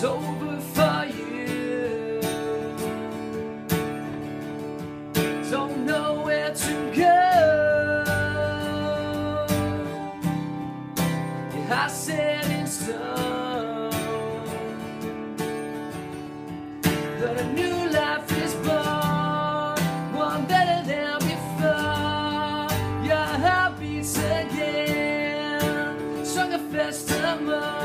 it's over for you. Don't know where to go. I said in stone that I knew. Again, sung a festival.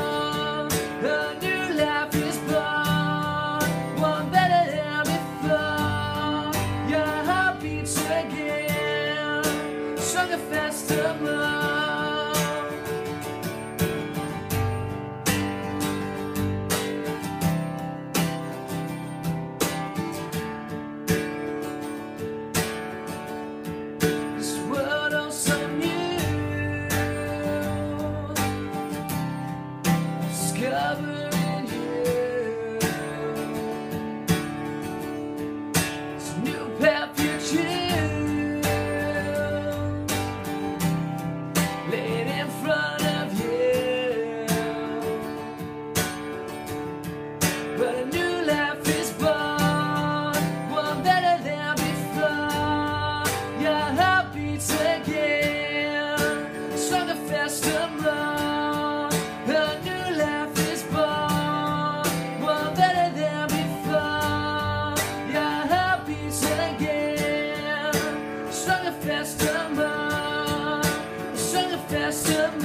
the of.